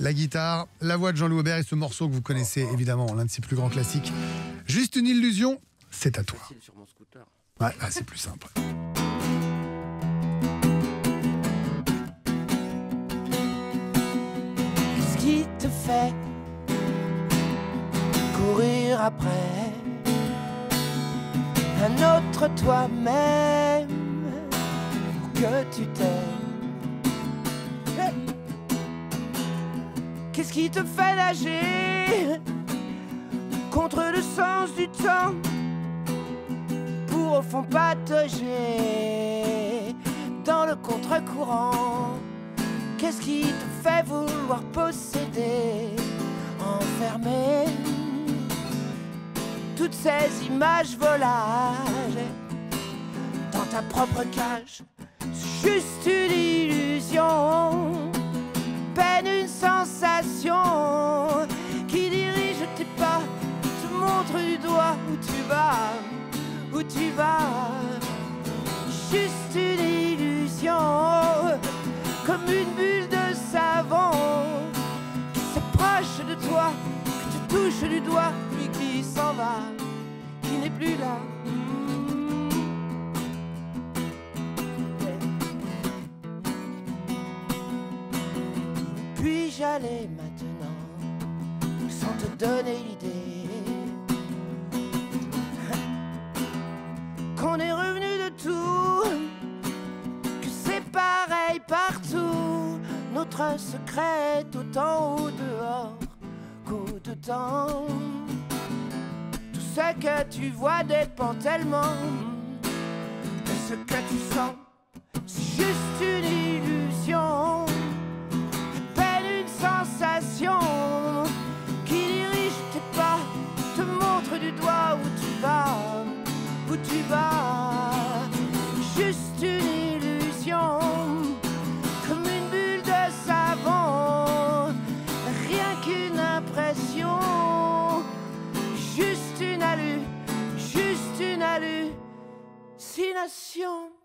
la guitare, la voix de Jean-Louis Aubert et ce morceau que vous connaissez évidemment, l'un de ses plus grands classiques. Juste une illusion, c'est à toi. sur mon scooter. Ouais, ah, c'est plus simple. Qu'est-ce qui te fait courir après un autre toi-même? Pour que tu t'aimes Qu'est-ce qui te fait nager contre le sens du temps pour au fond patauger dans le contre-courant? Qu'est-ce qui te fait vouloir posséder, enfermer toutes ces images volages dans ta propre cage? C'est juste une illusion, qui dirige tes pas, te montre du doigt où tu vas, où tu vas. Juste une illusion, comme une bulle de savon qui s'approche de toi, que tu touches du doigt, puis qui s'en va, qui n'est plus là. Puis-je aller maintenant, sans te donner l'idée qu'on est revenu de tout, que c'est pareil partout. Notre secret est autant au dehors qu'au dedans. Tout ce que tu vois dépend tellement de ce que tu sens. C'est juste une juste